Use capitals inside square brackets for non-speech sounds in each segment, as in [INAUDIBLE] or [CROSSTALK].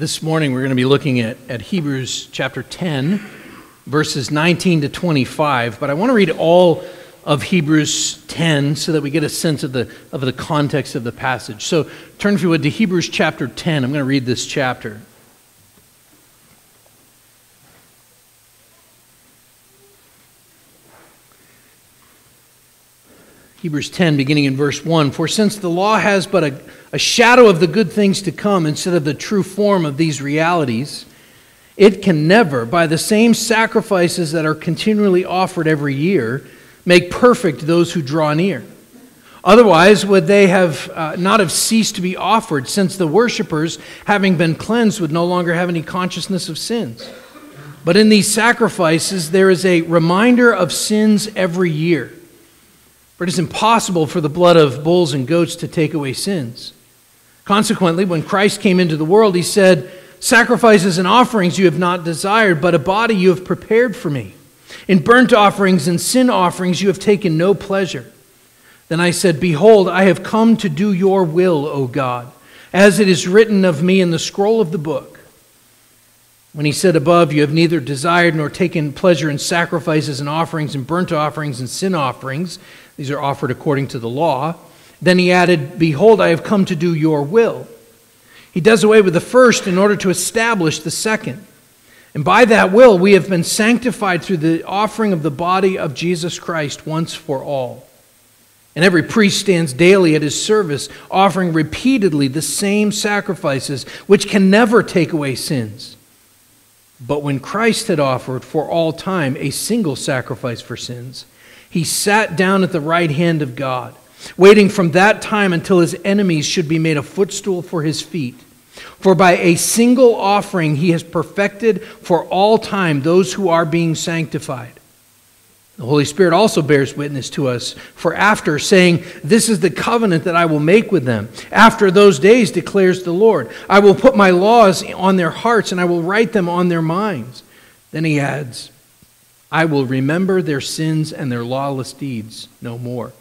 This morning we're going to be looking at, at Hebrews chapter 10, verses 19 to 25. But I want to read all of Hebrews 10 so that we get a sense of the, of the context of the passage. So turn, if you would, to Hebrews chapter 10. I'm going to read this chapter. Hebrews 10, beginning in verse 1 For since the law has but a, a shadow of the good things to come instead of the true form of these realities, it can never, by the same sacrifices that are continually offered every year, make perfect those who draw near. Otherwise, would they have uh, not have ceased to be offered, since the worshippers, having been cleansed, would no longer have any consciousness of sins? But in these sacrifices, there is a reminder of sins every year. For it is impossible for the blood of bulls and goats to take away sins. Consequently, when Christ came into the world, he said, Sacrifices and offerings you have not desired, but a body you have prepared for me. In burnt offerings and sin offerings you have taken no pleasure. Then I said, Behold, I have come to do your will, O God, as it is written of me in the scroll of the book. When he said above, You have neither desired nor taken pleasure in sacrifices and offerings and burnt offerings and sin offerings, these are offered according to the law. Then he added, Behold, I have come to do your will. He does away with the first in order to establish the second. And by that will, we have been sanctified through the offering of the body of Jesus Christ once for all. And every priest stands daily at his service, offering repeatedly the same sacrifices, which can never take away sins. But when Christ had offered for all time a single sacrifice for sins, he sat down at the right hand of God, waiting from that time until his enemies should be made a footstool for his feet. For by a single offering he has perfected for all time those who are being sanctified. The Holy Spirit also bears witness to us, for after saying, This is the covenant that I will make with them. After those days, declares the Lord, I will put my laws on their hearts and I will write them on their minds. Then he adds, I will remember their sins and their lawless deeds no more.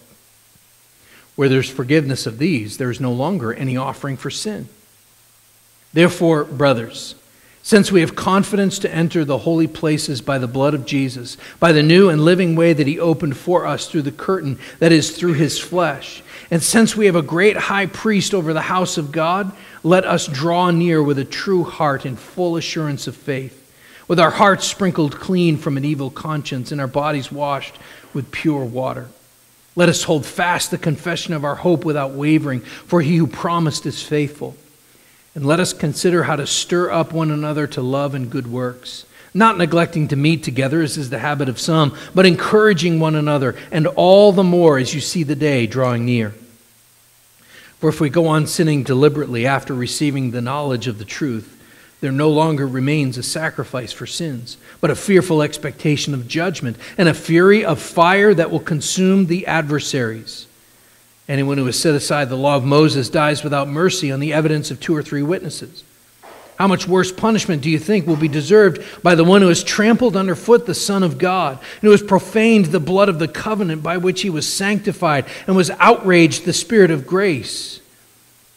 Where there's forgiveness of these, there is no longer any offering for sin. Therefore, brothers, since we have confidence to enter the holy places by the blood of Jesus, by the new and living way that he opened for us through the curtain that is through his flesh, and since we have a great high priest over the house of God, let us draw near with a true heart and full assurance of faith with our hearts sprinkled clean from an evil conscience and our bodies washed with pure water. Let us hold fast the confession of our hope without wavering, for he who promised is faithful. And let us consider how to stir up one another to love and good works, not neglecting to meet together, as is the habit of some, but encouraging one another, and all the more as you see the day drawing near. For if we go on sinning deliberately after receiving the knowledge of the truth, there no longer remains a sacrifice for sins, but a fearful expectation of judgment and a fury of fire that will consume the adversaries. Anyone who has set aside the law of Moses dies without mercy on the evidence of two or three witnesses. How much worse punishment do you think will be deserved by the one who has trampled underfoot the Son of God, and who has profaned the blood of the covenant by which he was sanctified, and was outraged the Spirit of grace?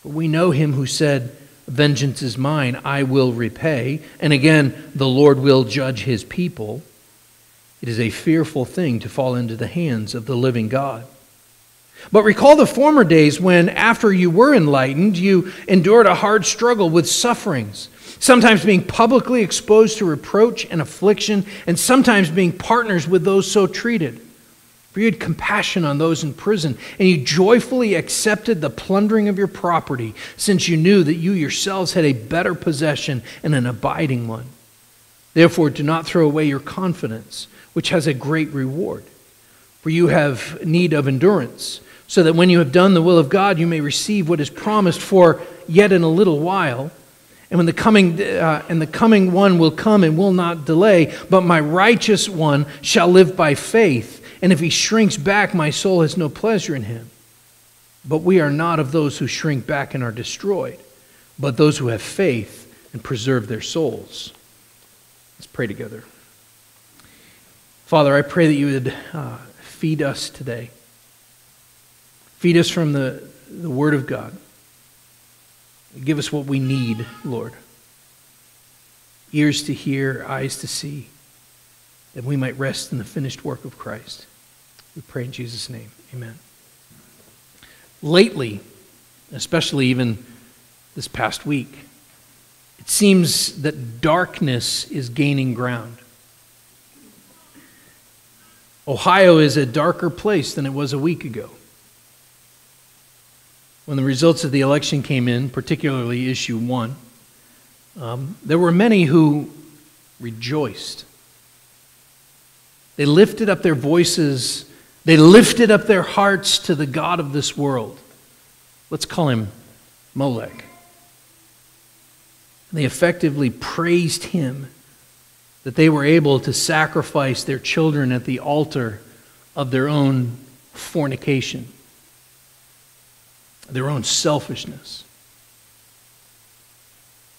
For we know him who said, Vengeance is mine, I will repay. And again, the Lord will judge his people. It is a fearful thing to fall into the hands of the living God. But recall the former days when, after you were enlightened, you endured a hard struggle with sufferings, sometimes being publicly exposed to reproach and affliction, and sometimes being partners with those so treated. For you had compassion on those in prison, and you joyfully accepted the plundering of your property, since you knew that you yourselves had a better possession and an abiding one. Therefore, do not throw away your confidence, which has a great reward. For you have need of endurance, so that when you have done the will of God, you may receive what is promised for yet in a little while. And when the coming uh, and the coming one will come and will not delay, but my righteous one shall live by faith. And if he shrinks back, my soul has no pleasure in him. But we are not of those who shrink back and are destroyed, but those who have faith and preserve their souls. Let's pray together. Father, I pray that you would uh, feed us today. Feed us from the, the Word of God. Give us what we need, Lord. ears to hear, eyes to see, that we might rest in the finished work of Christ. We pray in Jesus' name. Amen. Lately, especially even this past week, it seems that darkness is gaining ground. Ohio is a darker place than it was a week ago. When the results of the election came in, particularly issue one, um, there were many who rejoiced. They lifted up their voices, they lifted up their hearts to the God of this world. Let's call him Molech. And They effectively praised him that they were able to sacrifice their children at the altar of their own fornication, their own selfishness.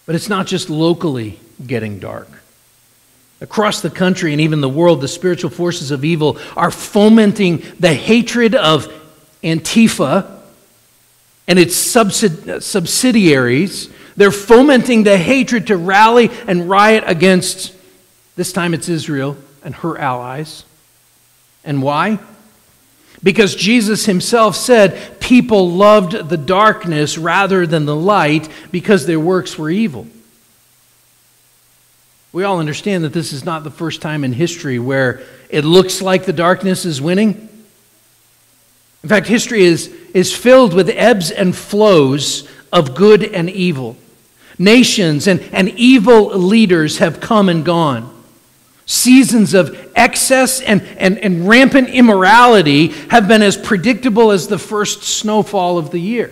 But it's not just locally getting dark. Across the country and even the world, the spiritual forces of evil are fomenting the hatred of Antifa and its subsidiaries. They're fomenting the hatred to rally and riot against, this time it's Israel and her allies. And why? Because Jesus himself said people loved the darkness rather than the light because their works were evil. We all understand that this is not the first time in history where it looks like the darkness is winning. In fact, history is, is filled with ebbs and flows of good and evil. Nations and, and evil leaders have come and gone. Seasons of excess and, and, and rampant immorality have been as predictable as the first snowfall of the year.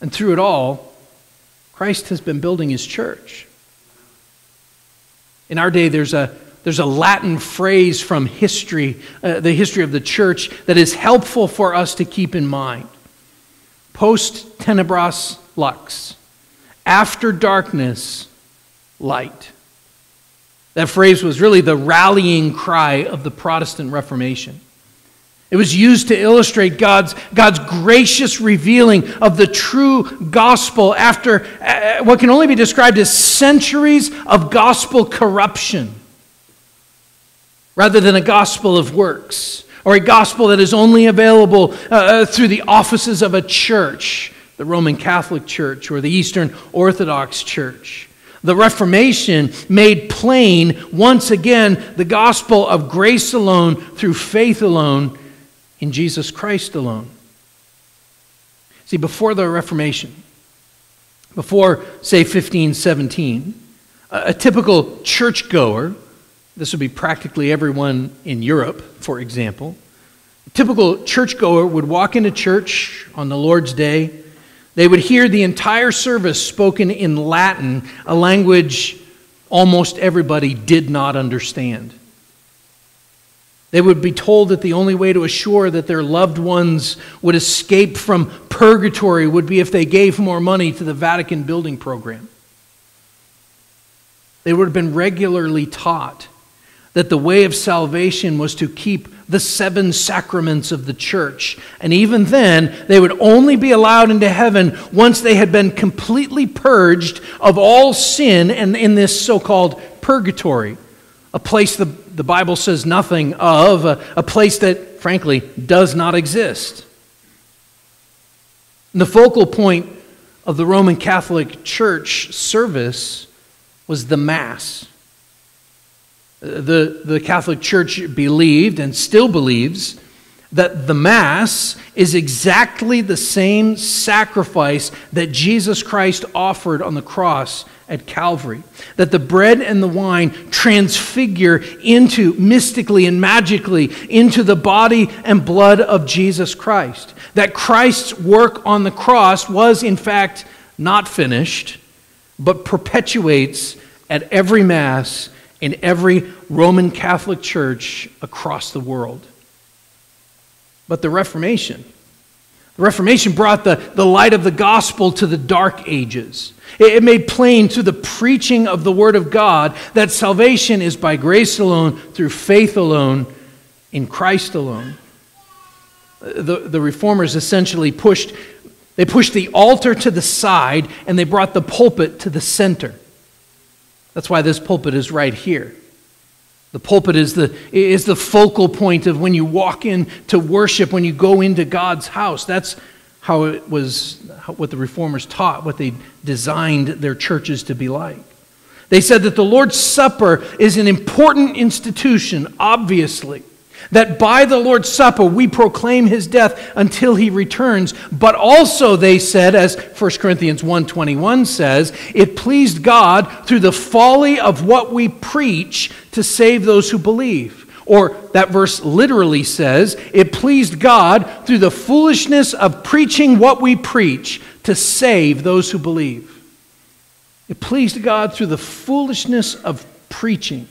And through it all, Christ has been building his church. In our day, there's a, there's a Latin phrase from history, uh, the history of the church, that is helpful for us to keep in mind. Post tenebras lux. After darkness, light. That phrase was really the rallying cry of the Protestant Reformation. It was used to illustrate God's, God's gracious revealing of the true gospel after uh, what can only be described as centuries of gospel corruption, rather than a gospel of works, or a gospel that is only available uh, uh through the offices of a church, the Roman Catholic Church or the Eastern Orthodox Church. The Reformation made plain once again the gospel of grace alone through faith alone in Jesus Christ alone. See, before the Reformation, before, say, 1517, a, a typical churchgoer, this would be practically everyone in Europe, for example, a typical churchgoer would walk into church on the Lord's Day they would hear the entire service spoken in Latin, a language almost everybody did not understand. They would be told that the only way to assure that their loved ones would escape from purgatory would be if they gave more money to the Vatican building program. They would have been regularly taught that the way of salvation was to keep the seven sacraments of the church. And even then, they would only be allowed into heaven once they had been completely purged of all sin and in this so called purgatory, a place the, the Bible says nothing of, a, a place that, frankly, does not exist. And the focal point of the Roman Catholic Church service was the Mass. Uh, the, the Catholic Church believed and still believes that the Mass is exactly the same sacrifice that Jesus Christ offered on the cross at Calvary. That the bread and the wine transfigure into, mystically and magically, into the body and blood of Jesus Christ. That Christ's work on the cross was, in fact, not finished, but perpetuates at every Mass in every Roman Catholic church across the world. But the Reformation, the Reformation brought the, the light of the gospel to the dark ages. It, made plain through the preaching of the Word of God that salvation is by grace alone, through faith alone, in Christ alone. The, the reformers essentially pushed, they pushed the altar to the side and they brought the pulpit to the center. That's why this pulpit is right here. The pulpit is the, is the focal point of when you walk in to worship, when you go into God's house. That's how it was, what the reformers taught, what they designed their churches to be like. They said that the Lord's Supper is an important institution, obviously. That by the Lord's Supper we proclaim his death until he returns. But also they said, as 1 Corinthians 1.21 says, it pleased God through the folly of what we preach to save those who believe. Or that verse literally says, it pleased God through the foolishness of preaching what we preach to save those who believe. It pleased God through the foolishness of preaching,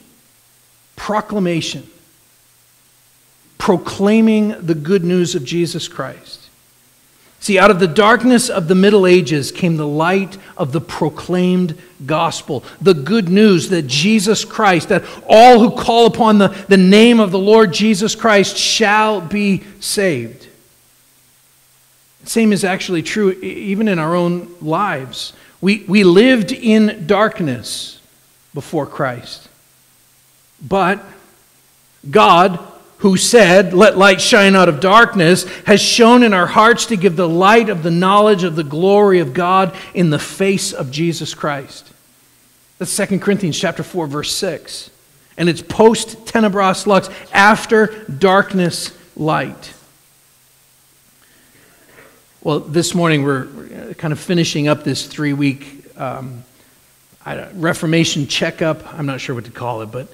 proclamation proclaiming the good news of Jesus Christ. See, out of the darkness of the Middle Ages came the light of the proclaimed gospel, the good news that Jesus Christ, that all who call upon the, the name of the Lord Jesus Christ shall be saved. Same is actually true even in our own lives. We, we lived in darkness before Christ. But God who said, Let light shine out of darkness, has shone in our hearts to give the light of the knowledge of the glory of God in the face of Jesus Christ. That's 2 Corinthians chapter 4, verse 6. And it's post tenebras lux, after darkness light. Well, this morning we're kind of finishing up this three week um, Reformation checkup. I'm not sure what to call it, but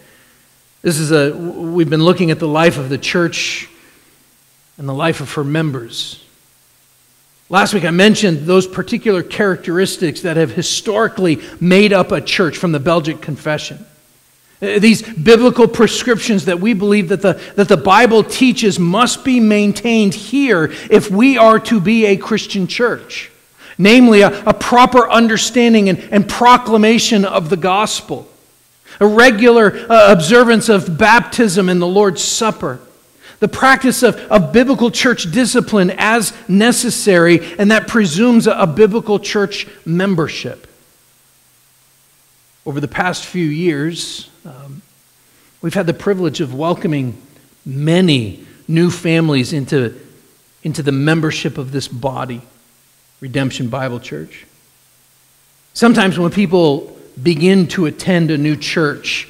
this is a, we've been looking at the life of the church and the life of her members. Last week I mentioned those particular characteristics that have historically made up a church from the Belgic Confession. Uh, these biblical prescriptions that we believe that the, that the Bible teaches must be maintained here if we are to be a Christian church. Namely, a, a proper understanding and, and proclamation of the gospel a regular uh, observance of baptism and the Lord's Supper, the practice of, of biblical church discipline as necessary, and that presumes a, a biblical church membership. Over the past few years, um, we've had the privilege of welcoming many new families into, into the membership of this body, Redemption Bible Church. Sometimes when people begin to attend a new church,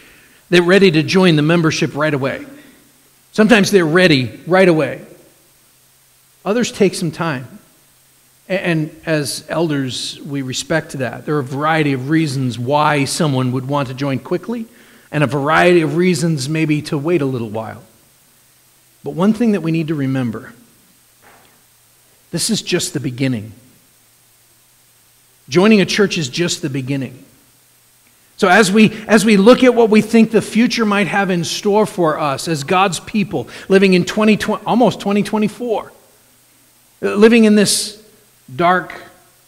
they're ready to join the membership right away. Sometimes they're ready right away. Others take some time. And as elders, we respect that. There are a variety of reasons why someone would want to join quickly, and a variety of reasons maybe to wait a little while. But one thing that we need to remember this is just the beginning. Joining a church is just the beginning. So, as we, as we look at what we think the future might have in store for us as God's people living in 2020, almost 2024, living in this dark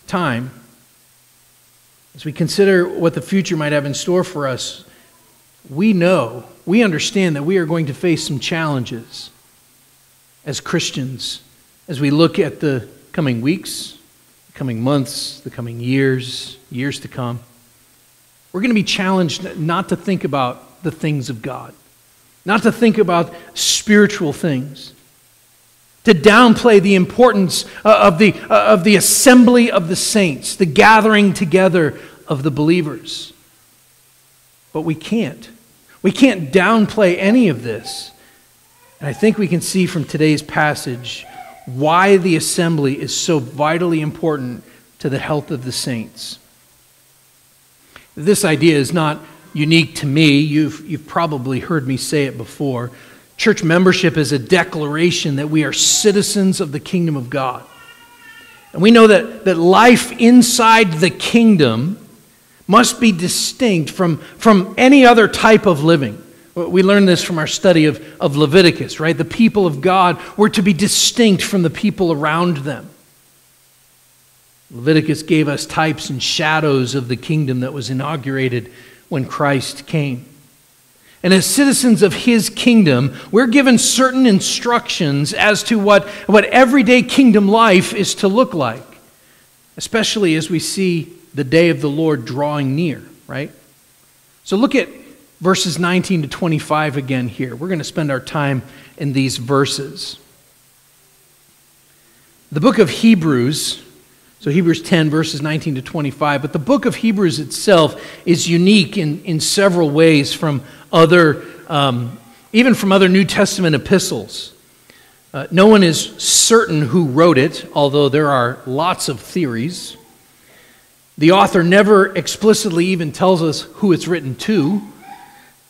time, as we consider what the future might have in store for us, we know, we understand that we are going to face some challenges as Christians as we look at the coming weeks, the coming months, the coming years, years to come. We're going to be challenged not to think about the things of God, not to think about spiritual things, to downplay the importance uh, of the, uh, of the assembly of the saints, the gathering together of the believers. But we can't. We can't downplay any of this. And I think we can see from today's passage why the assembly is so vitally important to the health of the saints. This idea is not unique to me. You've, you've probably heard me say it before. Church membership is a declaration that we are citizens of the kingdom of God. And we know that, that life inside the kingdom must be distinct from, from any other type of living. We learned this from our study of, of Leviticus, right? The people of God were to be distinct from the people around them. Leviticus gave us types and shadows of the kingdom that was inaugurated when Christ came. And as citizens of his kingdom, we're given certain instructions as to what, what everyday kingdom life is to look like, especially as we see the day of the Lord drawing near, right? So look at verses 19 to 25 again here. We're going to spend our time in these verses. The book of Hebrews, so Hebrews 10, verses 19 to 25, but the book of Hebrews itself is unique in, in several ways from other, um, even from other New Testament epistles. Uh, no one is certain who wrote it, although there are lots of theories. The author never explicitly even tells us who it's written to.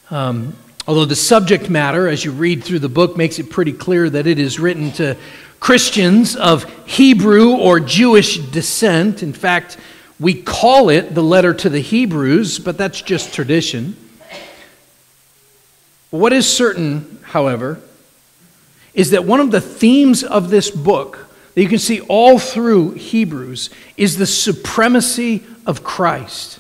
Um, although the subject matter, as you read through the book, makes it pretty clear that it is written to Christians of Hebrew or Jewish descent. In fact, we call it the letter to the Hebrews, but that's just tradition. What is certain, however, is that one of the themes of this book that you can see all through Hebrews is the supremacy of Christ.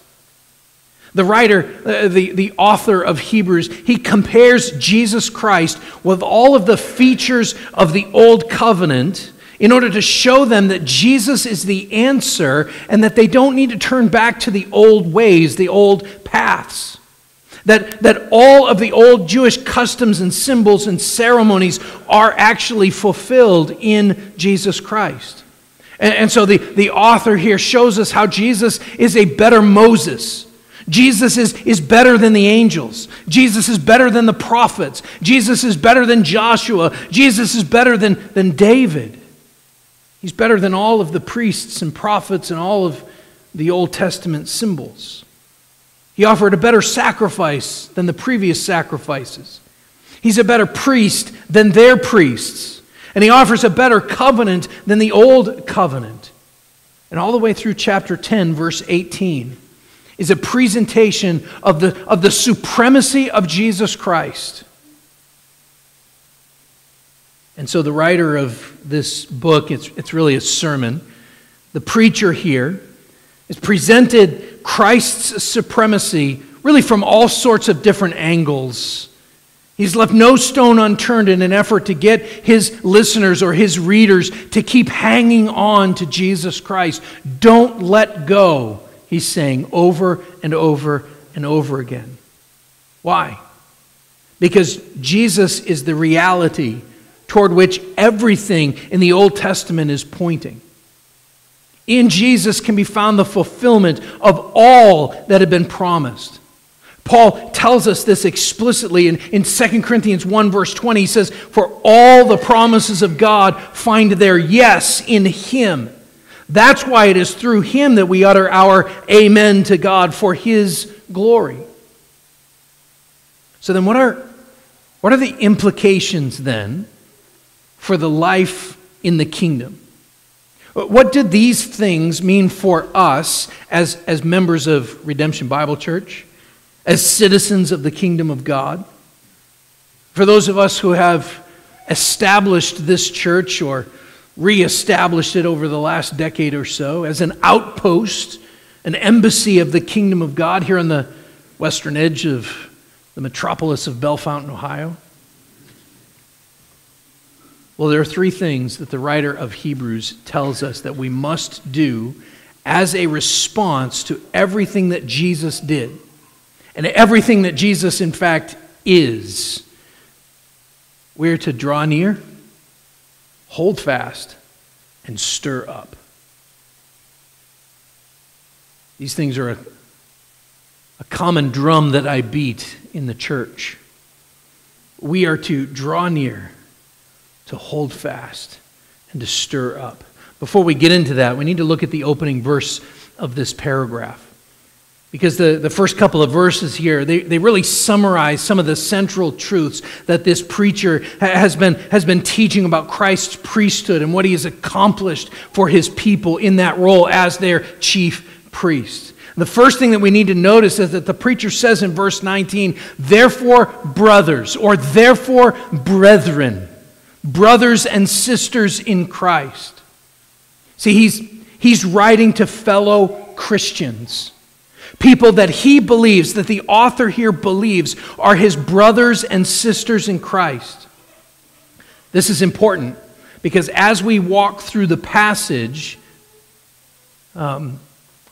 The writer, uh, the, the author of Hebrews, he compares Jesus Christ with all of the features of the old covenant in order to show them that Jesus is the answer and that they don't need to turn back to the old ways, the old paths. That, that all of the old Jewish customs and symbols and ceremonies are actually fulfilled in Jesus Christ. And, and so the, the author here shows us how Jesus is a better Moses Jesus is, is better than the angels. Jesus is better than the prophets. Jesus is better than Joshua. Jesus is better than, than David. He's better than all of the priests and prophets and all of the Old Testament symbols. He offered a better sacrifice than the previous sacrifices. He's a better priest than their priests. And he offers a better covenant than the old covenant. And all the way through chapter 10, verse 18 is a presentation of the, of the supremacy of Jesus Christ. And so, the writer of this book, it's, it's really a sermon. The preacher here has presented Christ's supremacy really from all sorts of different angles. He's left no stone unturned in an effort to get his listeners or his readers to keep hanging on to Jesus Christ. Don't let go he's saying over and over and over again. Why? Because Jesus is the reality toward which everything in the Old Testament is pointing. In Jesus can be found the fulfillment of all that had been promised. Paul tells us this explicitly in, in 2 Corinthians 1, verse 20. He says, For all the promises of God find their yes in Him. That's why it is through him that we utter our amen to God for his glory. So then what are what are the implications then for the life in the kingdom? What did these things mean for us as, as members of Redemption Bible Church, as citizens of the kingdom of God? For those of us who have established this church or reestablished it over the last decade or so as an outpost, an embassy of the kingdom of God here on the western edge of the metropolis of Bellefontaine, Ohio? Well, there are three things that the writer of Hebrews tells us that we must do as a response to everything that Jesus did and everything that Jesus, in fact, is. We're to draw near hold fast, and stir up. These things are a, a common drum that I beat in the church. We are to draw near, to hold fast, and to stir up. Before we get into that, we need to look at the opening verse of this paragraph. Because the, the first couple of verses here, they, they really summarize some of the central truths that this preacher has been, has been teaching about Christ's priesthood and what he has accomplished for his people in that role as their chief priest. The first thing that we need to notice is that the preacher says in verse 19, therefore, brothers, or therefore, brethren, brothers and sisters in Christ. See, he's, he's writing to fellow Christians. People that he believes, that the author here believes, are his brothers and sisters in Christ. This is important because as we walk through the passage, um,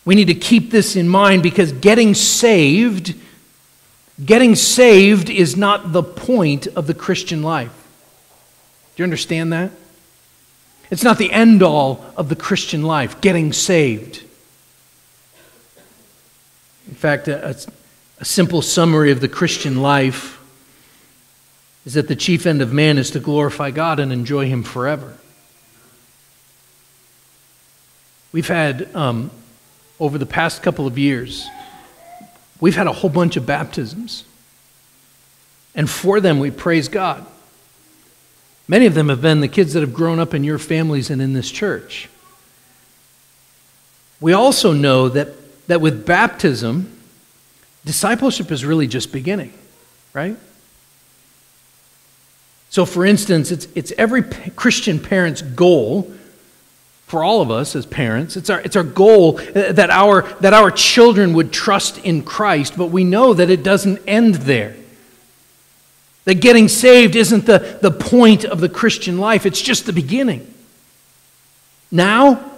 we need to keep this in mind because getting saved Getting saved is not the point of the Christian life. Do you understand that? It's not the end all of the Christian life, getting saved. In fact, a, a, simple summary of the Christian life is that the chief end of man is to glorify God and enjoy Him forever. We've had, um, over the past couple of years, we've had a whole bunch of baptisms. And for them, we praise God. Many of them have been the kids that have grown up in your families and in this church. We also know that, that with baptism, discipleship is really just beginning, right? So, for instance, it's, it's every Christian parent's goal for all of us as parents. It's our, it's our goal uh, that our, that our children would trust in Christ, but we know that it doesn't end there. That getting saved isn't the, the point of the Christian life, it's just the beginning. Now,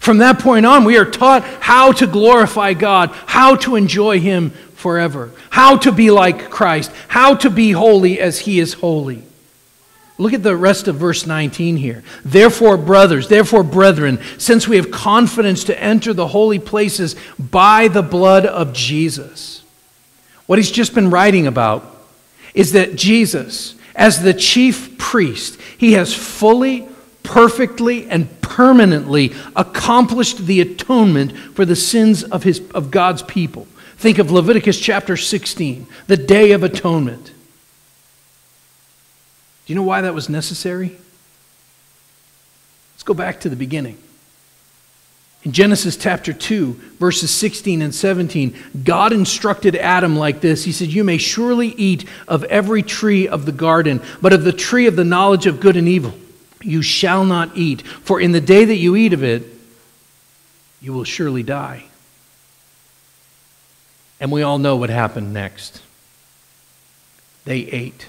from that point on, we are taught how to glorify God, how to enjoy Him forever, how to be like Christ, how to be holy as He is holy. Look at the rest of verse 19 here. Therefore, brothers, therefore, brethren, since we have confidence to enter the holy places by the blood of Jesus. What he's just been writing about is that Jesus, as the chief priest, he has fully, perfectly, and permanently accomplished the atonement for the sins of, his, of God's people. Think of Leviticus chapter 16, the Day of Atonement. Do you know why that was necessary? Let's go back to the beginning. In Genesis chapter 2, verses 16 and 17, God instructed Adam like this He said, You may surely eat of every tree of the garden, but of the tree of the knowledge of good and evil you shall not eat, for in the day that you eat of it, you will surely die. And we all know what happened next. They ate,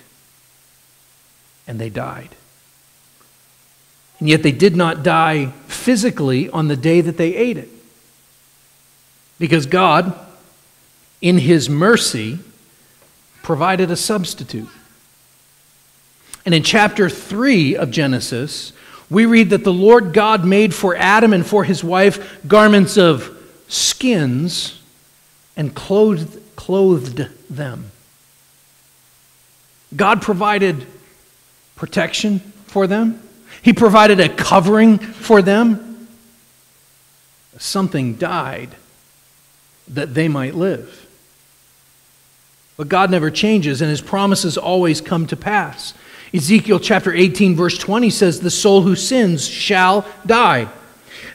and they died. And yet they did not die physically on the day that they ate it. Because God, in His mercy, provided a substitute. And in chapter 3 of Genesis, we read that the Lord God made for Adam and for his wife garments of skins and clothed, clothed them. God provided protection for them. He provided a covering for them. Something died that they might live. But God never changes, and his promises always come to pass. Ezekiel chapter 18, verse 20 says, The soul who sins shall die.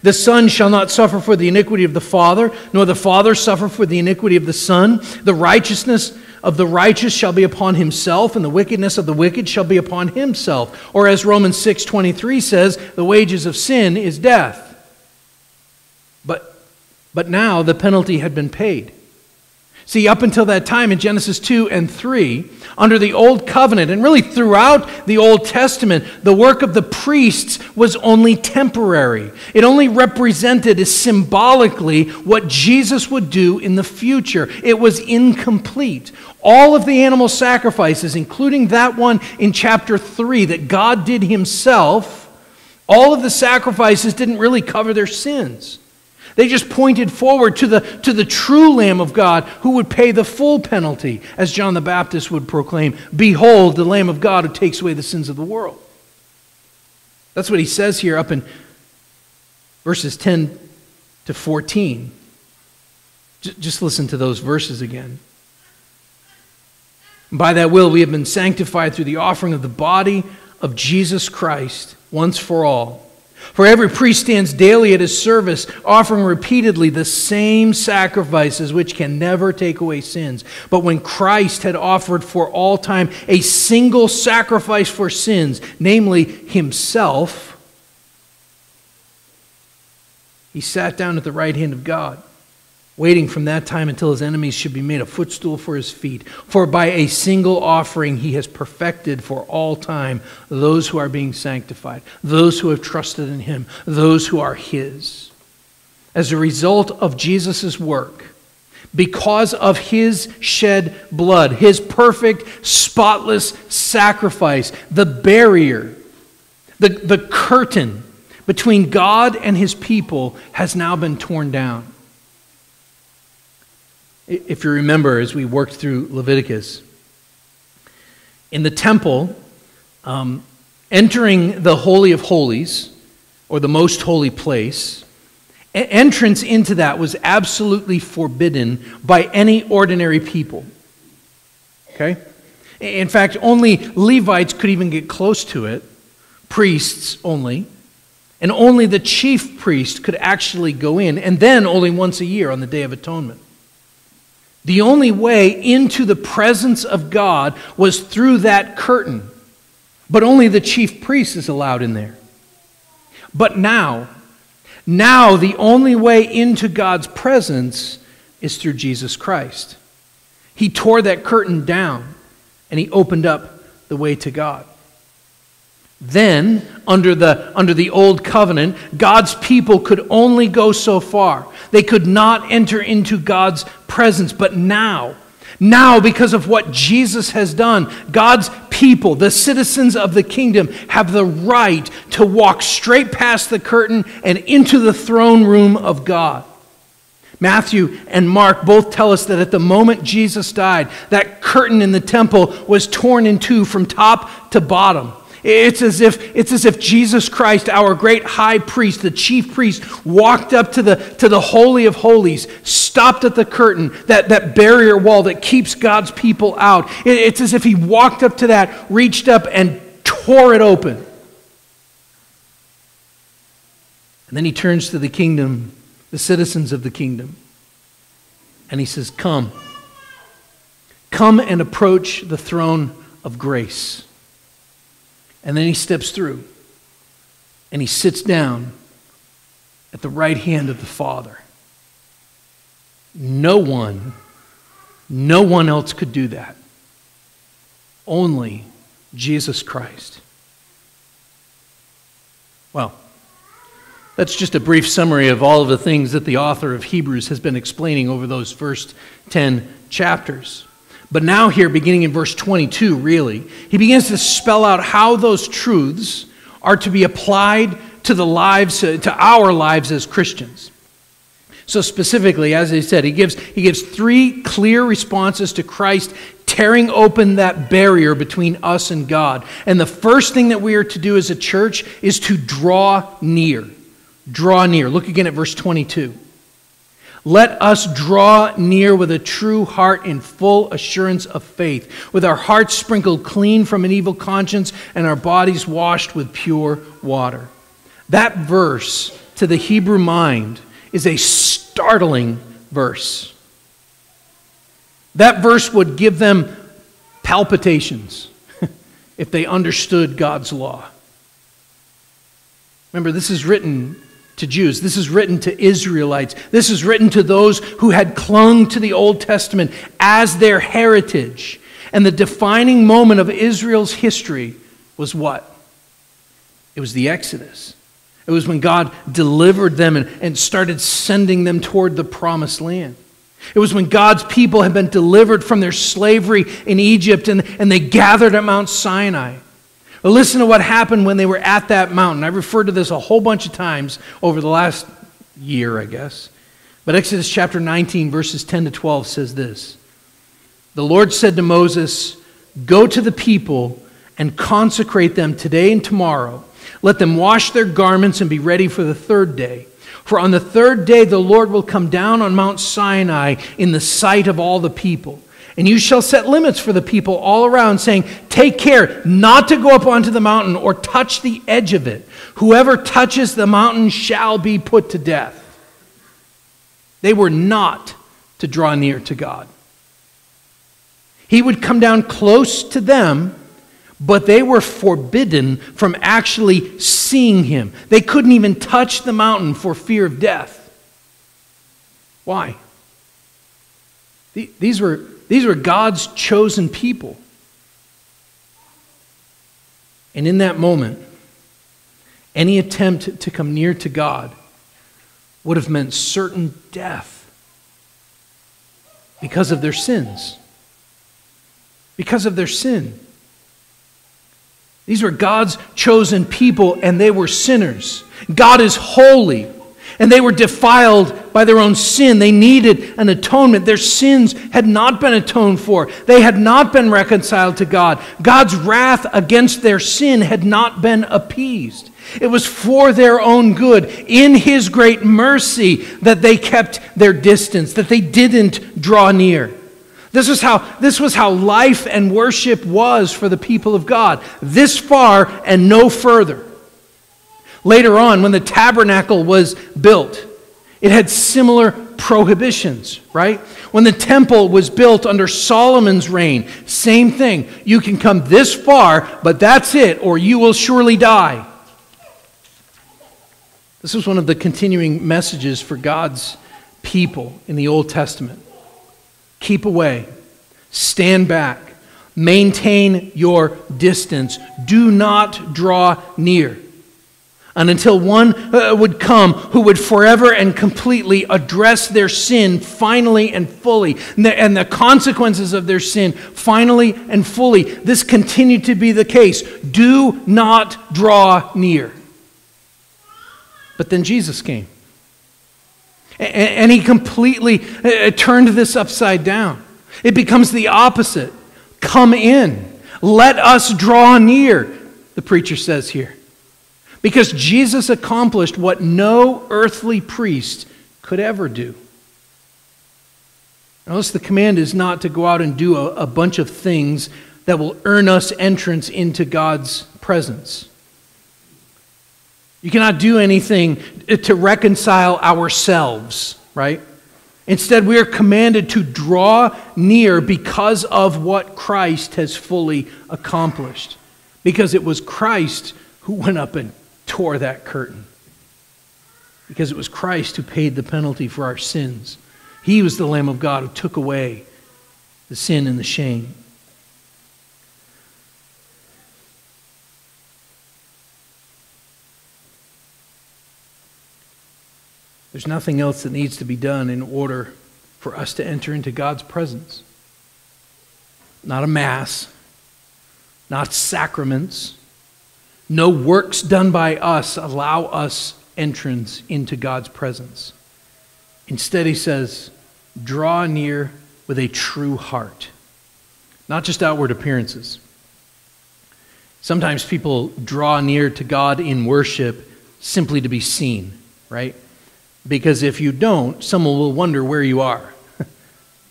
The Son shall not suffer for the iniquity of the Father, nor the Father suffer for the iniquity of the Son. The righteousness of the righteous shall be upon himself, and the wickedness of the wicked shall be upon himself. Or as Romans 6:23 says, the wages of sin is death. But, but now the penalty had been paid. See, up until that time in Genesis 2 and 3, under the Old Covenant, and really throughout the Old Testament, the work of the priests was only temporary. It only represented symbolically what Jesus would do in the future. It was incomplete. All of the animal sacrifices, including that one in chapter 3 that God did himself, all of the sacrifices didn't really cover their sins. They just pointed forward to the, to the true Lamb of God who would pay the full penalty, as John the Baptist would proclaim Behold, the Lamb of God who takes away the sins of the world. That's what he says here up in verses 10 to 14. Just listen to those verses again. By that will, we have been sanctified through the offering of the body of Jesus Christ once for all. For every priest stands daily at his service, offering repeatedly the same sacrifices which can never take away sins. But when Christ had offered for all time a single sacrifice for sins, namely himself, he sat down at the right hand of God waiting from that time until his enemies should be made a footstool for his feet. For by a single offering he has perfected for all time those who are being sanctified, those who have trusted in him, those who are his. As a result of Jesus' work, because of his shed blood, his perfect, spotless sacrifice, the barrier, the, the curtain between God and his people has now been torn down. If you remember, as we worked through Leviticus, in the temple, um, entering the Holy of Holies, or the most holy place, entrance into that was absolutely forbidden by any ordinary people. Okay? In fact, only Levites could even get close to it, priests only. And only the chief priest could actually go in, and then only once a year on the Day of Atonement. The only way into the presence of God was through that curtain, but only the chief priest is allowed in there. But now, now the only way into God's presence is through Jesus Christ. He tore that curtain down and he opened up the way to God. Then, under the, under the old covenant, God's people could only go so far. They could not enter into God's presence. But now, now, because of what Jesus has done, God's people, the citizens of the kingdom, have the right to walk straight past the curtain and into the throne room of God. Matthew and Mark both tell us that at the moment Jesus died, that curtain in the temple was torn in two from top to bottom. It's as if, it's as if Jesus Christ, our great high priest, the chief priest, walked up to the, to the Holy of Holies, stopped at the curtain, that, that barrier wall that keeps God's people out. It's as if he walked up to that, reached up, and tore it open. And then he turns to the kingdom, the citizens of the kingdom, and he says, Come. Come and approach the throne of grace. And then he steps through and he sits down at the right hand of the Father. No one, no one else could do that. Only Jesus Christ. Well, that's just a brief summary of all of the things that the author of Hebrews has been explaining over those first 10 chapters. But now, here, beginning in verse 22, really, he begins to spell out how those truths are to be applied to the lives, to our lives as Christians. So, specifically, as I said, he gives, he gives three clear responses to Christ tearing open that barrier between us and God. And the first thing that we are to do as a church is to draw near. Draw near. Look again at verse 22. Let us draw near with a true heart in full assurance of faith, with our hearts sprinkled clean from an evil conscience and our bodies washed with pure water. That verse, to the Hebrew mind, is a startling verse. That verse would give them palpitations [LAUGHS] if they understood God's law. Remember, this is written to Jews. This is written to Israelites. This is written to those who had clung to the Old Testament as their heritage. And the defining moment of Israel's history was what? It was the Exodus. It was when God delivered them and, and started sending them toward the promised land. It was when God's people had been delivered from their slavery in Egypt and, and they gathered at Mount Sinai. But listen to what happened when they were at that mountain. I've referred to this a whole bunch of times over the last year, I guess. But Exodus chapter 19, verses 10 to 12 says this The Lord said to Moses, Go to the people and consecrate them today and tomorrow. Let them wash their garments and be ready for the third day. For on the third day the Lord will come down on Mount Sinai in the sight of all the people. And you shall set limits for the people all around, saying, Take care not to go up onto the mountain or touch the edge of it. Whoever touches the mountain shall be put to death. They were not to draw near to God. He would come down close to them, but they were forbidden from actually seeing him. They couldn't even touch the mountain for fear of death. Why? These were these were God's chosen people. And in that moment, any attempt to come near to God would have meant certain death. Because of their sins. Because of their sin. These were God's chosen people, and they were sinners. God is holy, and they were defiled by their own sin. They needed an atonement. Their sins had not been atoned for, they had not been reconciled to God. God's wrath against their sin had not been appeased. It was for their own good, in His great mercy, that they kept their distance, that they didn't draw near. This was how, this was how life and worship was for the people of God this far and no further. Later on, when the tabernacle was built, it had similar prohibitions, right? When the temple was built under Solomon's reign, same thing. You can come this far, but that's it, or you will surely die. This was one of the continuing messages for God's people in the Old Testament. Keep away, stand back, maintain your distance, do not draw near. And until one uh, would come who would forever and completely address their sin finally and fully, and the, and the consequences of their sin finally and fully. This continued to be the case. Do not draw near. But then Jesus came. And he completely uh, turned this upside down. It becomes the opposite. Come in. Let us draw near, the preacher says here. Because Jesus accomplished what no earthly priest could ever do. Notice the command is not to go out and do a, a bunch of things that will earn us entrance into God's presence. You cannot do anything to reconcile ourselves, right? Instead, we are commanded to draw near because of what Christ has fully accomplished. Because it was Christ who went up and tore that curtain. Because it was Christ who paid the penalty for our sins. He was the Lamb of God who took away the sin and the shame. There's nothing else that needs to be done in order for us to enter into God's presence. Not a mass, not sacraments, no works done by us allow us entrance into God's presence. Instead, he says, draw near with a true heart, not just outward appearances. Sometimes people draw near to God in worship simply to be seen, right? Because if you don't, someone will wonder where you are. [LAUGHS]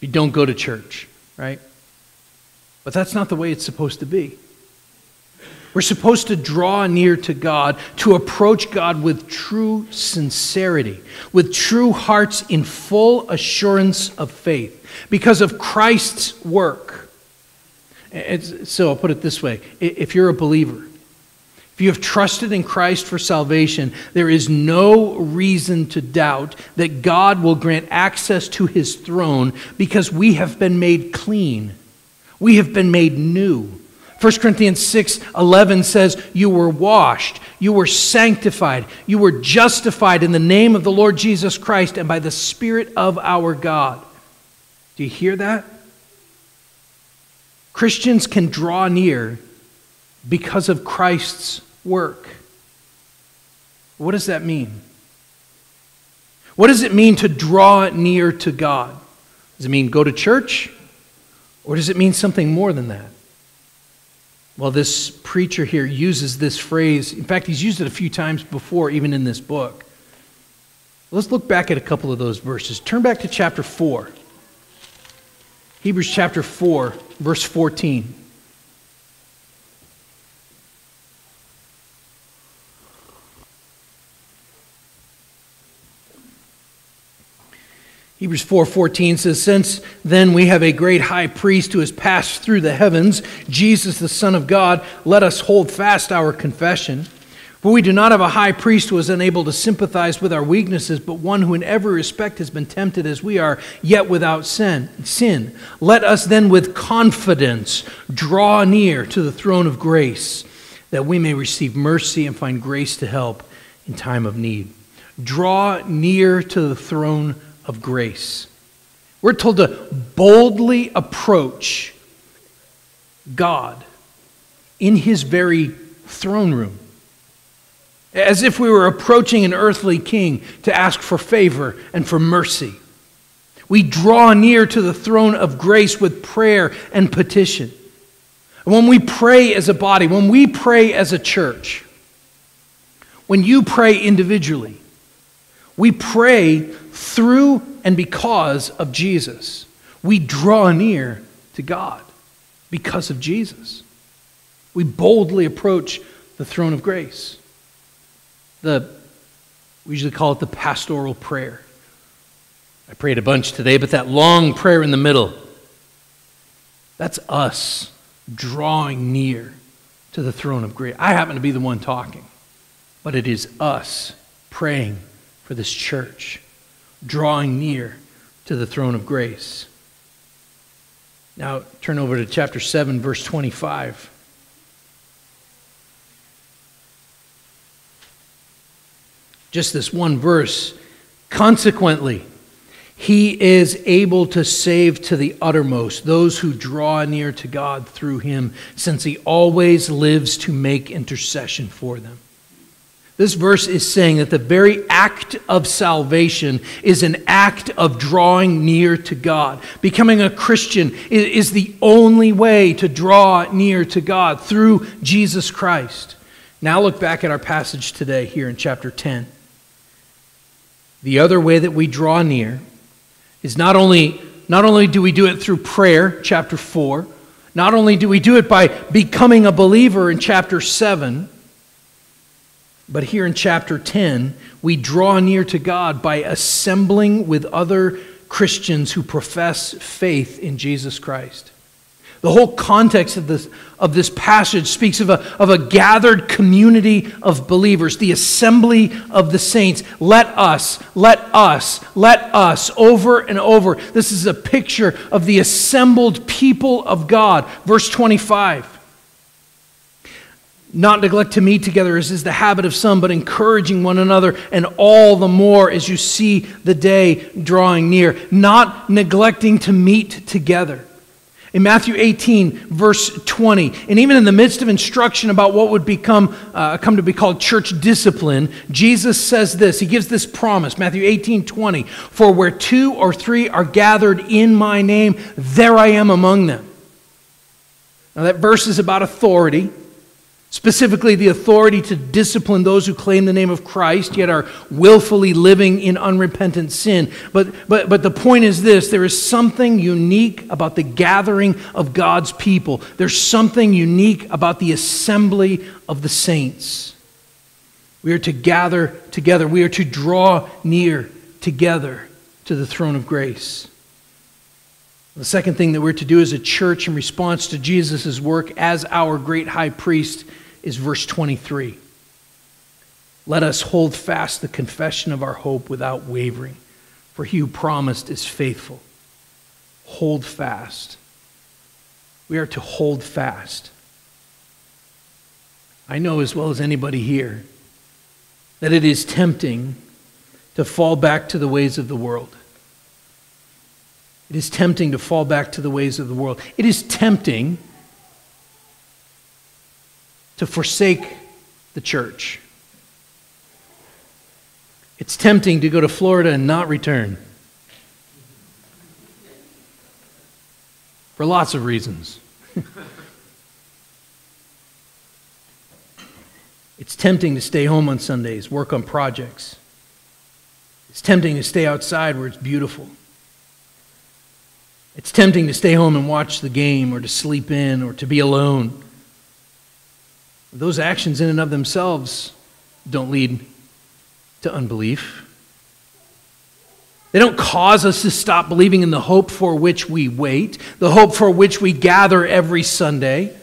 you don't go to church, right? But that's not the way it's supposed to be. We're supposed to draw near to God, to approach God with true sincerity, with true hearts in full assurance of faith, because of Christ's work. It's, so I'll put it this way if you're a believer, if you have trusted in Christ for salvation, there is no reason to doubt that God will grant access to his throne because we have been made clean. We have been made new. 1 Corinthians 6 11 says, You were washed, you were sanctified, you were justified in the name of the Lord Jesus Christ and by the Spirit of our God. Do you hear that? Christians can draw near because of Christ's work. What does that mean? What does it mean to draw near to God? Does it mean go to church? Or does it mean something more than that? Well, this preacher here uses this phrase. In fact, he's used it a few times before, even in this book. Let's look back at a couple of those verses. Turn back to chapter 4. Hebrews chapter 4, verse 14. Hebrews 4:14 says since then we have a great high priest who has passed through the heavens Jesus the son of God let us hold fast our confession. For we do not have a high priest who is unable to sympathize with our weaknesses but one who in every respect has been tempted as we are yet without sin sin. Let us then with confidence draw near to the throne of grace that we may receive mercy and find grace to help in time of need. Draw near to the throne of grace. We're told to boldly approach God in his very throne room. As if we were approaching an earthly king to ask for favor and for mercy. We draw near to the throne of grace with prayer and petition. When we pray as a body, when we pray as a church, when you pray individually, we pray through and because of Jesus. We draw near to God because of Jesus. We boldly approach the throne of grace. The, we usually call it the pastoral prayer. I prayed a bunch today, but that long prayer in the middle, that's us drawing near to the throne of grace. I happen to be the one talking, but it is us praying for this church, drawing near to the throne of grace. Now, turn over to chapter 7, verse 25. Just this one verse. Consequently, he is able to save to the uttermost those who draw near to God through him, since he always lives to make intercession for them. This verse is saying that the very act of salvation is an act of drawing near to God. Becoming a Christian is the only way to draw near to God through Jesus Christ. Now look back at our passage today here in chapter 10. The other way that we draw near is not only, not only do we do it through prayer, chapter 4, not only do we do it by becoming a believer in chapter 7, but here in chapter 10, we draw near to God by assembling with other Christians who profess faith in Jesus Christ. The whole context of this, of this passage speaks of a, of a gathered community of believers, the assembly of the saints. Let us, let us, let us, over and over. This is a picture of the assembled people of God. Verse 25 not neglect to meet together as is the habit of some, but encouraging one another, and all the more as you see the day drawing near. Not neglecting to meet together. In Matthew 18, verse 20, and even in the midst of instruction about what would become uh, come to be called church discipline, Jesus says this. He gives this promise, Matthew 18, 20, For where two or three are gathered in my name, there I am among them. Now, that verse is about authority specifically the authority to discipline those who claim the name of Christ yet are willfully living in unrepentant sin. But, but, but the point is this there is something unique about the gathering of God's people, there's something unique about the assembly of the saints. We are to gather together, we are to draw near together to the throne of grace. The second thing that we're to do as a church in response to Jesus' work as our great high priest is verse 23. Let us hold fast the confession of our hope without wavering, for he who promised is faithful. Hold fast. We are to hold fast. I know as well as anybody here that it is tempting to fall back to the ways of the world. It is tempting to fall back to the ways of the world. It is tempting to forsake the church. It's tempting to go to Florida and not return. For lots of reasons. [LAUGHS] it's tempting to stay home on Sundays, work on projects. It's tempting to stay outside where it's beautiful. It's tempting to stay home and watch the game or to sleep in or to be alone. Those actions, in and of themselves, don't lead to unbelief. They don't cause us to stop believing in the hope for which we wait, the hope for which we gather every Sunday.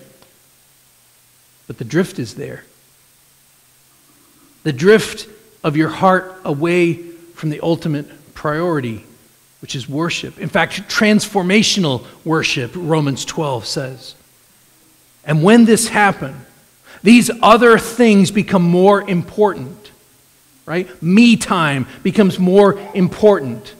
But the drift is there. The drift of your heart away from the ultimate priority, which is worship. In fact, transformational worship, Romans 12 says. And when this happens, these other things become more important, right? Me time becomes more important.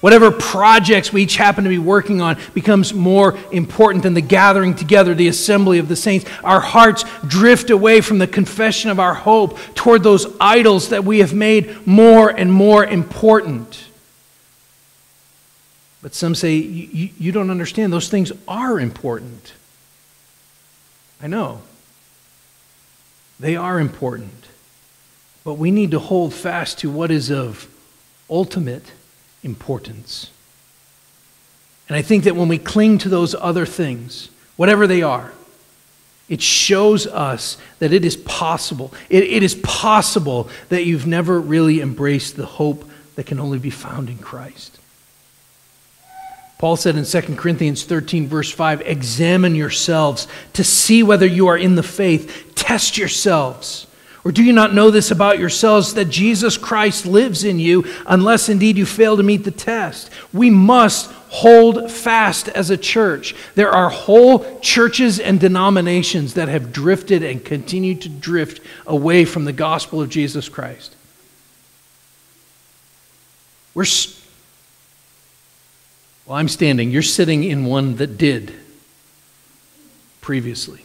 Whatever projects we each happen to be working on becomes more important than the gathering together, the assembly of the saints. Our hearts drift away from the confession of our hope toward those idols that we have made more and more important. But some say, you, you don't understand. Those things are important. I know. They are important. But we need to hold fast to what is of ultimate importance. And I think that when we cling to those other things, whatever they are, it shows us that it is possible. It, it is possible that you've never really embraced the hope that can only be found in Christ. Paul said in 2 Corinthians 13, verse 5 Examine yourselves to see whether you are in the faith. Test yourselves. Or do you not know this about yourselves that Jesus Christ lives in you, unless indeed you fail to meet the test? We must hold fast as a church. There are whole churches and denominations that have drifted and continue to drift away from the gospel of Jesus Christ. We're. Well, I'm standing. You're sitting in one that did previously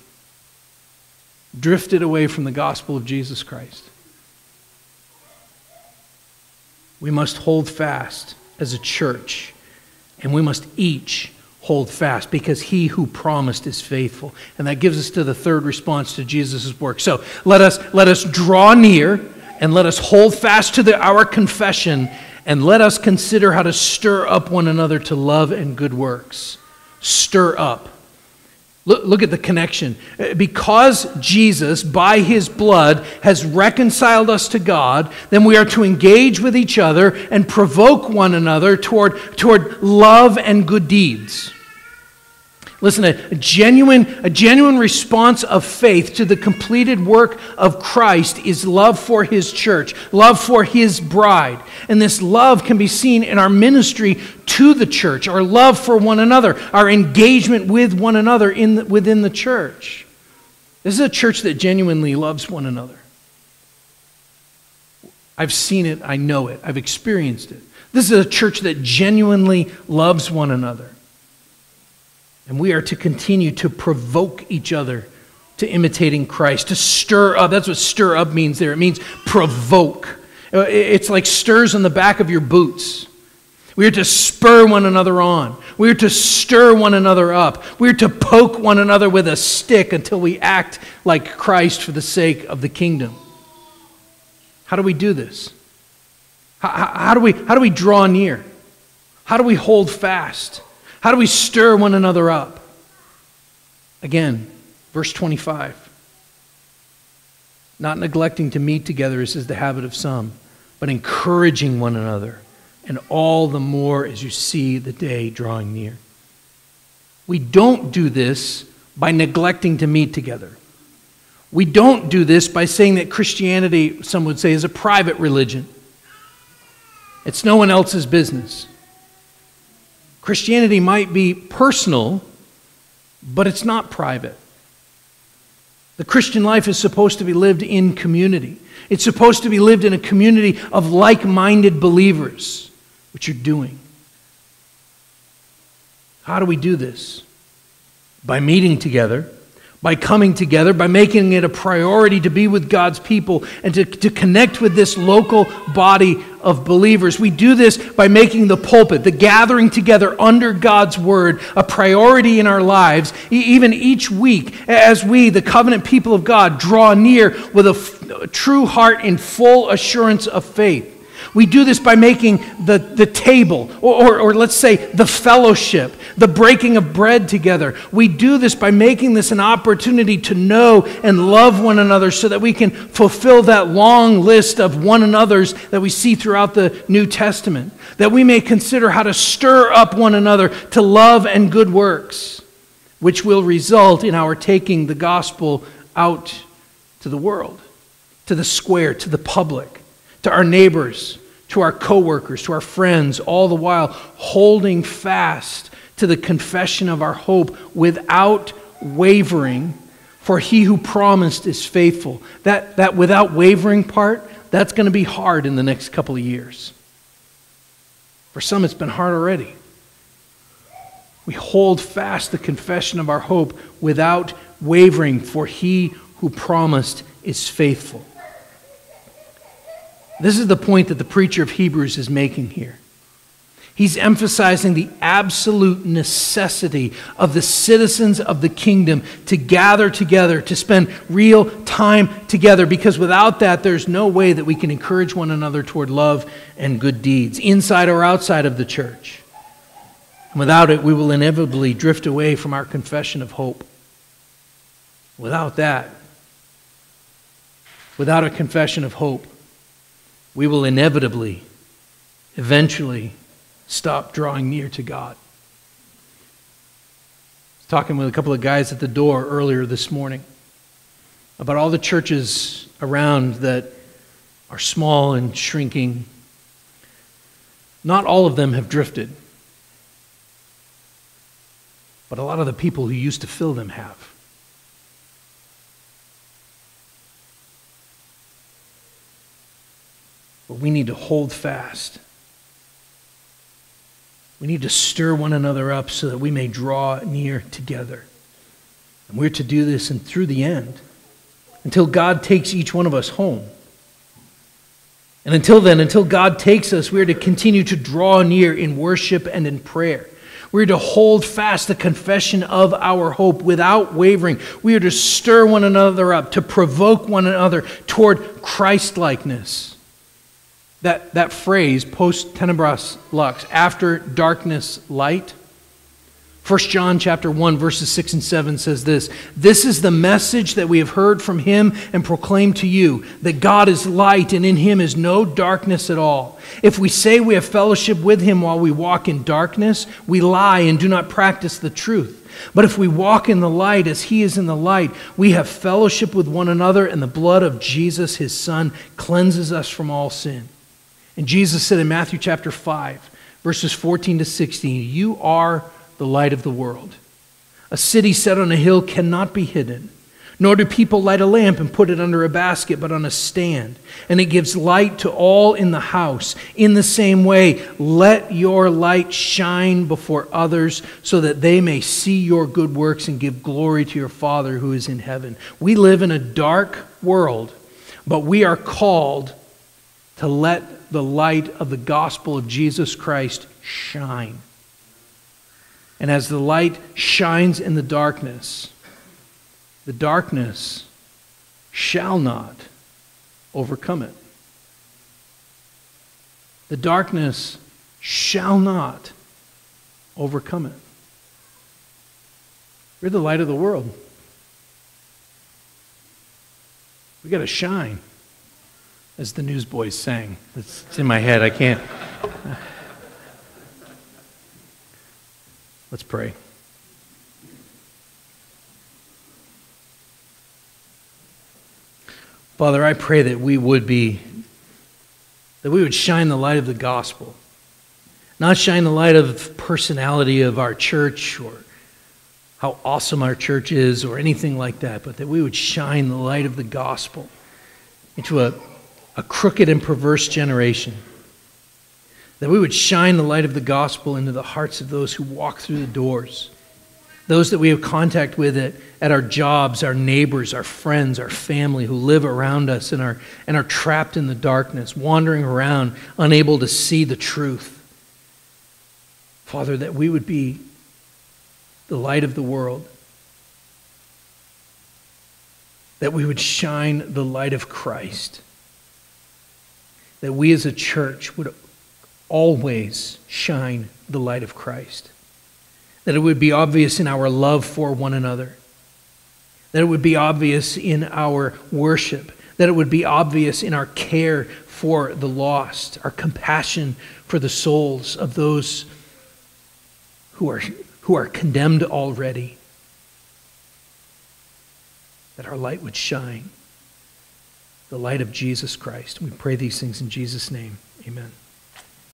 drifted away from the gospel of Jesus Christ. We must hold fast as a church, and we must each hold fast because he who promised is faithful. And that gives us to the third response to Jesus' work. So let us, let us draw near and let us hold fast to the, our confession and let us consider how to stir up one another to love and good works. Stir up. Look, look at the connection. Uh, because Jesus, by his blood, has reconciled us to God, then we are to engage with each other and provoke one another toward, toward love and good deeds. Listen, a genuine, a genuine response of faith to the completed work of Christ is love for his church, love for his bride. And this love can be seen in our ministry to the church, our love for one another, our engagement with one another in the, within the church. This is a church that genuinely loves one another. I've seen it, I know it, I've experienced it. This is a church that genuinely loves one another. And we are to continue to provoke each other to imitating Christ, to stir up. That's what stir up means there. It means provoke. Uh, it's like stirs on the back of your boots. We are to spur one another on. We are to stir one another up. We are to poke one another with a stick until we act like Christ for the sake of the kingdom. How do we do this? How, how, do, we, how do we draw near? How do we hold fast? How do we stir one another up? Again, verse 25. Not neglecting to meet together, as is the habit of some, but encouraging one another, and all the more as you see the day drawing near. We don't do this by neglecting to meet together. We don't do this by saying that Christianity, some would say, is a private religion. It's no one else's business. Christianity might be personal, but it's not private. The Christian life is supposed to be lived in community. It's supposed to be lived in a community of like minded believers, which you're doing. How do we do this? By meeting together by coming together, by making it a priority to be with God's people and to, to connect with this local body of believers. We do this by making the pulpit, the gathering together under God's word, a priority in our lives, even each week as we, the covenant people of God, draw near with a, f- a true heart in full assurance of faith. We do this by making the, the table, or, or, or, let's say the fellowship, the breaking of bread together. We do this by making this an opportunity to know and love one another so that we can fulfill that long list of one another's that we see throughout the New Testament. That we may consider how to stir up one another to love and good works, which will result in our taking the gospel out to the world, to the square, to the public, to our neighbors to our coworkers, to our friends, all the while holding fast to the confession of our hope without wavering, for he who promised is faithful. That, that without wavering part, that's going to be hard in the next couple of years. For some, it's been hard already. We hold fast the confession of our hope without wavering, for he who promised is faithful. This is the point that the preacher of Hebrews is making here. He's emphasizing the absolute necessity of the citizens of the kingdom to gather together, to spend real time together, because without that, there's no way that we can encourage one another toward love and good deeds, inside or outside of the church. And without it, we will inevitably drift away from our confession of hope. Without that, without a confession of hope, we will inevitably, eventually, stop drawing near to God. I was talking with a couple of guys at the door earlier this morning about all the churches around that are small and shrinking. Not all of them have drifted, but a lot of the people who used to fill them have. But we need to hold fast we need to stir one another up so that we may draw near together. And we're to do this and through the end until God takes each one of us home. And until then, until God takes us, we are to continue to draw near in worship and in prayer. We're to hold fast the confession of our hope without wavering. We are to stir one another up, to provoke one another toward Christlikeness that, that phrase, post tenebras lux, after darkness, light. 1 John chapter 1 verses 6 and 7 says this, this is the message that we have heard from him and proclaimed to you that God is light and in him is no darkness at all. If we say we have fellowship with him while we walk in darkness, we lie and do not practice the truth. But if we walk in the light as he is in the light, we have fellowship with one another and the blood of Jesus his son cleanses us from all sin. And Jesus said in Matthew chapter 5, verses 14 to 16, You are the light of the world. A city set on a hill cannot be hidden. Nor do people light a lamp and put it under a basket, but on a stand. And it gives light to all in the house. In the same way, let your light shine before others so that they may see your good works and give glory to your Father who is in heaven. We live in a dark world, but we are called to let the light of the gospel of Jesus Christ shine. And as the light shines in the darkness, the darkness shall not overcome it. The darkness shall not overcome it. We're the light of the world. We got to shine as the Newsboys sang. It's, it's in my head. I can't. Let's pray. Father, I pray that we would be, that we would shine the light of the gospel. Not shine the light of personality of our church or how awesome our church is or anything like that, but that we would shine the light of the gospel into a a crooked and perverse generation. That we would shine the light of the gospel into the hearts of those who walk through the doors, those that we have contact with at, at our jobs, our neighbors, our friends, our family who live around us and are, and are trapped in the darkness, wandering around, unable to see the truth. Father, that we would be the light of the world, that we would shine the light of Christ that we as a church would always shine the light of Christ. That it would be obvious in our love for one another. That it would be obvious in our worship. That it would be obvious in our care for the lost, our compassion for the souls of those who are, who are condemned already. That our light would shine the light of Jesus Christ. We pray these things in Jesus' name. Amen.